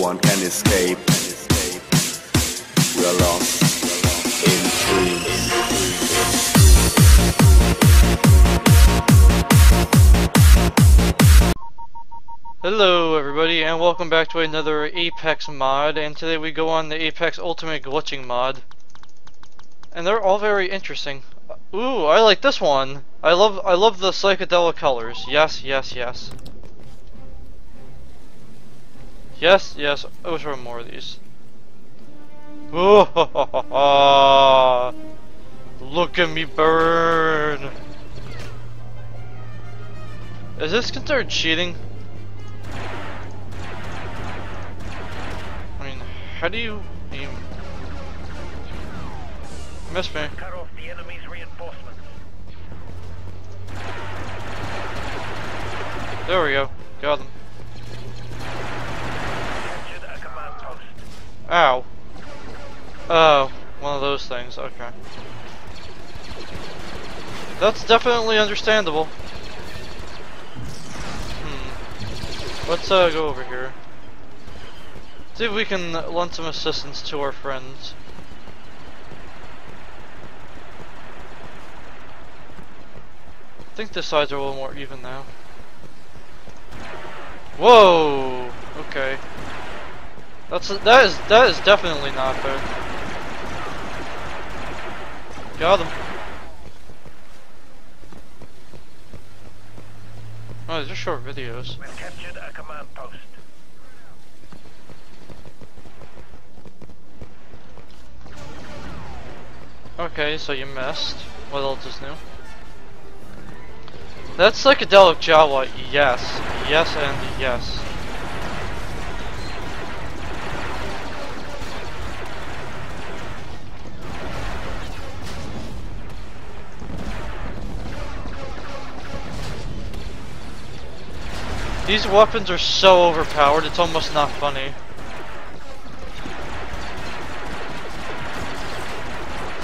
one can escape. We are lost. Hello everybody and welcome back to another Apex mod and today we go on the Apex Ultimate Glitching mod. And they're all very interesting. Ooh, I like this one. I love I love the psychedelic colors. Yes, yes, yes. Yes, yes. I wish there were more of these. Ooh, Look at me burn. Is this considered cheating? I mean, how do you aim? Miss me. Cut off the enemy's reinforcements. There we go. Got them. Ow. Oh, one of those things. Okay. That's definitely understandable. Hmm. Let's uh, go over here. See if we can lend some assistance to our friends. I think the sides are a little more even now. Whoa! Okay. That's that is that is definitely not fair. Got him. Oh, these are short videos. We've captured a command post. Okay, so you missed. What else is new? That's psychedelic Jawa. Yes, yes, and yes. These weapons are so overpowered, it's almost not funny.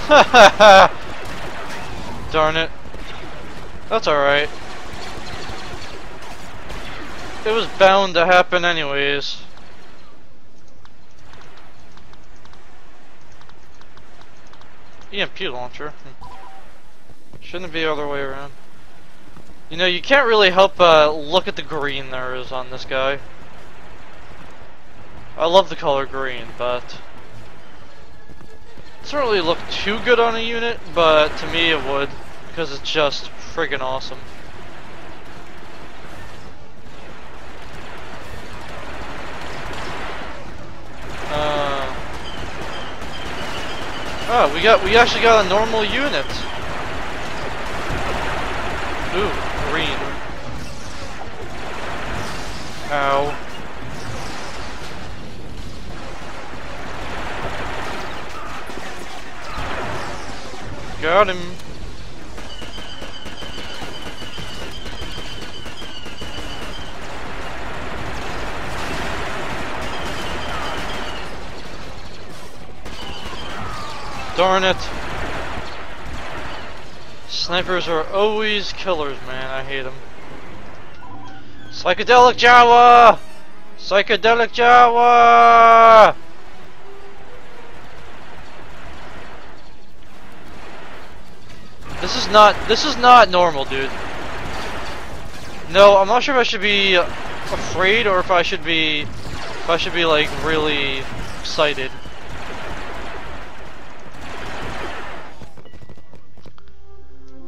Darn it. That's alright. It was bound to happen anyways. EMP launcher. Hmm. Shouldn't be the other way around. You know, you can't really help uh, look at the green there is on this guy. I love the color green, but... It doesn't really look too good on a unit, but to me it would, because it's just friggin' awesome. Uh, oh, we got we actually got a normal unit. Ooh, Got him. Darn it. Snipers are always killers, man. I hate them. Psychedelic Jawa! Psychedelic Jawa! This is not this is not normal, dude. No, I'm not sure if I should be afraid or if I should be if I should be like really excited.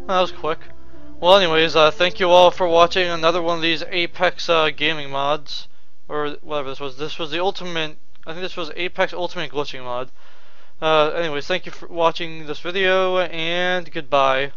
That was quick. Well, anyways, uh, thank you all for watching another one of these Apex uh, gaming mods, or whatever this was. This was the ultimate. I think this was Apex Ultimate Glitching mod. Uh, anyways, thank you for watching this video, and goodbye.